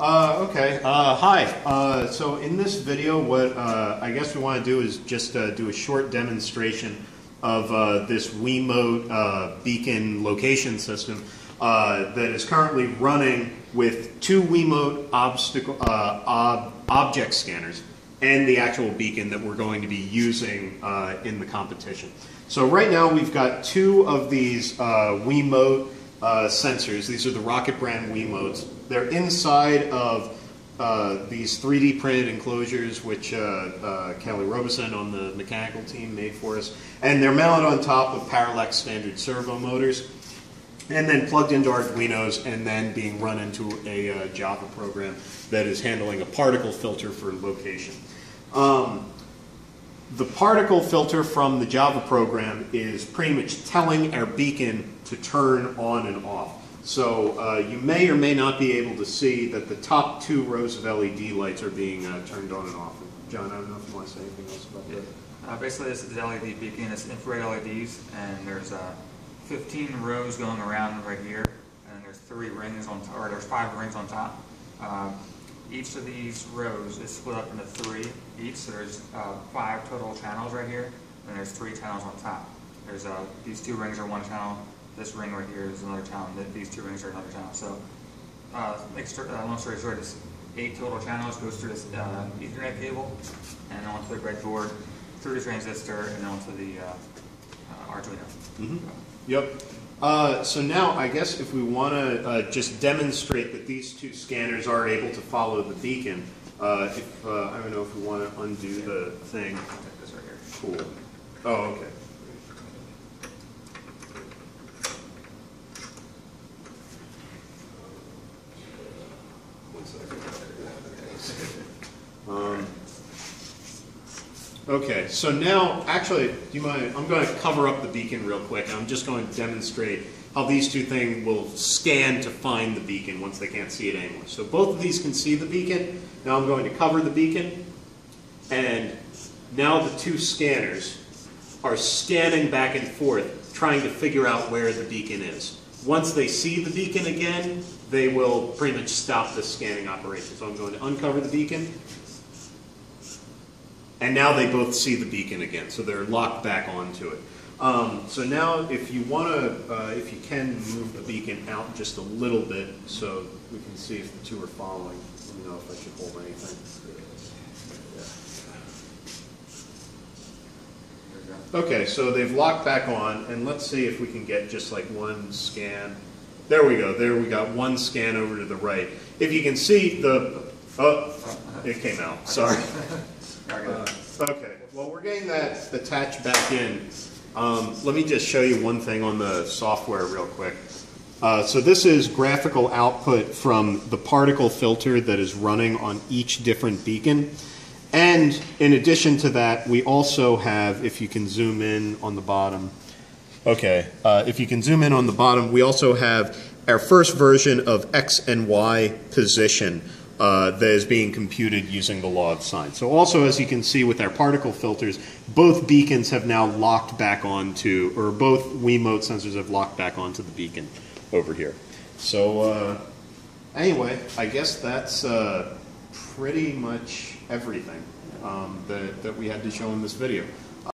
Uh, okay. Uh, hi. Uh, so in this video, what uh, I guess we want to do is just uh, do a short demonstration of uh, this Wiimote beacon location system that is currently running with two Wiimote obstacle ob- object scanners and the actual beacon that we're going to be using in the competition. So right now we've got two of these uh, Wiimote uh, sensors. These are the Rocket brand Wiimotes. They're inside of uh, these 3D printed enclosures, which uh, uh, Kelly Robeson on the mechanical team made for us, and they're mounted on top of Parallax standard servo motors, and then plugged into Arduino's, and then being run into a uh, Java program that is handling a particle filter for location. Um, the particle filter from the Java program is pretty much telling our beacon to turn on and off. So uh, you may or may not be able to see that the top two rows of LED lights are being uh, turned on and off. John, I don't know if you want to say anything else about that. Uh, basically, this is the LED beacon. It's infrared LEDs, and there's uh, 15 rows going around right here, and there's three rings on, or there's five rings on top. Each of these rows is split up into three each. So there's uh, five total channels right here, and there's three channels on top. There's uh, these two rings are one channel. This ring right here is another channel. and These two rings are another channel. So, uh, uh, long story short, is eight total channels goes through this uh, Ethernet cable and onto the breadboard, through the transistor, and onto the uh, uh, Arduino. Mhm. Yep. Uh, so now, I guess if we want to uh, just demonstrate that these two scanners are able to follow the beacon, uh, if uh, I don't know if we want to undo the thing. Take this right here. Cool. Oh, okay. One second. Um, Okay, so now, actually, do you mind, I'm going to cover up the beacon real quick, and I'm just going to demonstrate how these two things will scan to find the beacon once they can't see it anymore. So both of these can see the beacon. Now I'm going to cover the beacon, and now the two scanners are scanning back and forth, trying to figure out where the beacon is. Once they see the beacon again, they will pretty much stop the scanning operation. So I'm going to uncover the beacon, and now they both see the beacon again, so they're locked back onto it. Um, so now, if you want to, uh, if you can move the beacon out just a little bit, so we can see if the two are following. Let me know if I should hold anything. Okay, so they've locked back on, and let's see if we can get just like one scan. There we go. There we got one scan over to the right. If you can see the, oh, it came out. Sorry. Go. Okay, well, we're getting that attached back in. Um, let me just show you one thing on the software real quick. Uh, so this is graphical output from the particle filter that is running on each different beacon. And in addition to that, we also have, if you can zoom in on the bottom, okay, uh, if you can zoom in on the bottom, we also have our first version of X and Y position uh, that is being computed using the law of sine. So also, as you can see with our particle filters, both beacons have now locked back onto, or both Wiimote sensors have locked back onto the beacon over here. So uh, anyway, I guess that's uh, pretty much everything um, that, that we had to show in this video.